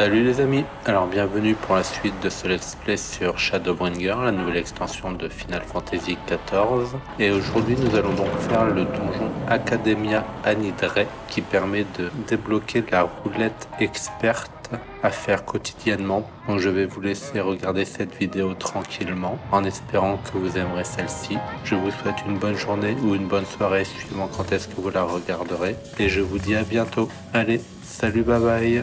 Salut les amis, alors bienvenue pour la suite de ce let's play sur Shadowbringer, la nouvelle extension de Final Fantasy XIV. Et aujourd'hui nous allons donc faire le donjon Academia Anidre qui permet de débloquer la roulette experte à faire quotidiennement. Donc je vais vous laisser regarder cette vidéo tranquillement en espérant que vous aimerez celle-ci. Je vous souhaite une bonne journée ou une bonne soirée suivant quand est-ce que vous la regarderez. Et je vous dis à bientôt. Allez, salut, bye bye.